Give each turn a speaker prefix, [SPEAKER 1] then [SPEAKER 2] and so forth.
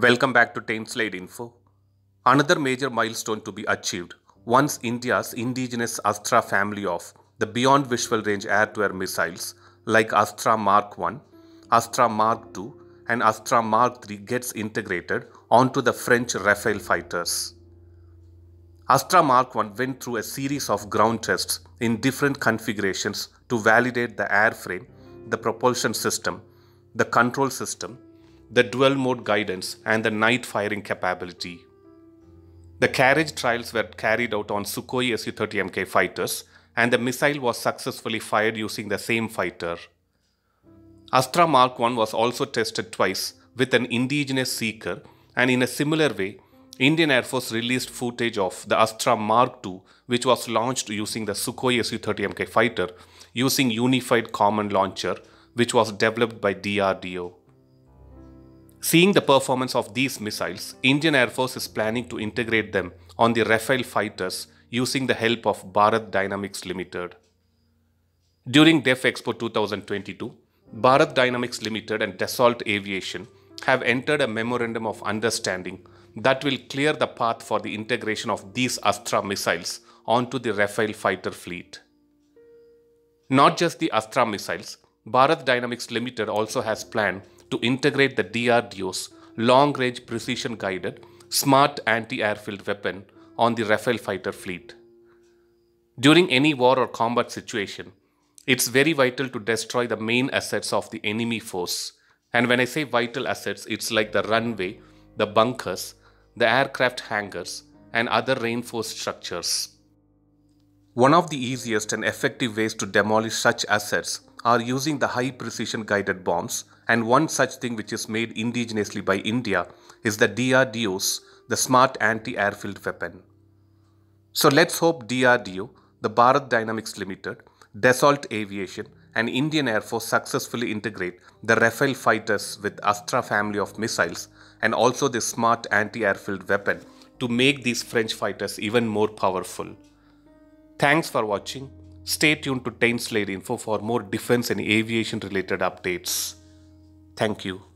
[SPEAKER 1] Welcome back to 10SlideInfo. Another major milestone to be achieved once India's indigenous Astra family of the Beyond Visual Range air-to-air missiles like Astra Mark 1, Astra Mark 2 and Astra Mark 3 gets integrated onto the French Rafale fighters. Astra Mark 1 went through a series of ground tests in different configurations to validate the airframe, the propulsion system, the control system, the dual mode guidance, and the night firing capability. The carriage trials were carried out on Sukhoi Su 30 Mk fighters, and the missile was successfully fired using the same fighter. Astra Mark 1 was also tested twice with an indigenous seeker, and in a similar way, Indian Air Force released footage of the Astra Mark II, which was launched using the Sukhoi Su-30 Mk fighter using Unified Command Launcher, which was developed by DRDO. Seeing the performance of these missiles, Indian Air Force is planning to integrate them on the Rafale fighters using the help of Bharat Dynamics Limited. During DEF Expo 2022, Bharat Dynamics Limited and Dassault Aviation have entered a memorandum of understanding that will clear the path for the integration of these Astra missiles onto the Rafale fighter fleet. Not just the Astra missiles, Bharat Dynamics Limited also has planned to integrate the DRDO's long range precision guided smart anti airfield weapon on the Rafale fighter fleet. During any war or combat situation, it's very vital to destroy the main assets of the enemy force. And when I say vital assets, it's like the runway, the bunkers, the aircraft hangars, and other reinforced structures. One of the easiest and effective ways to demolish such assets are using the high precision guided bombs, and one such thing which is made indigenously by India is the DRDO's the Smart Anti-Airfield Weapon. So let's hope DRDO, the Bharat Dynamics Limited, Dassault Aviation, and Indian Air Force successfully integrate the Rafale fighters with Astra family of missiles and also the smart anti-airfield weapon to make these French fighters even more powerful. Thanks for watching. Stay tuned to 10SlideInfo for more defense and aviation related updates. Thank you.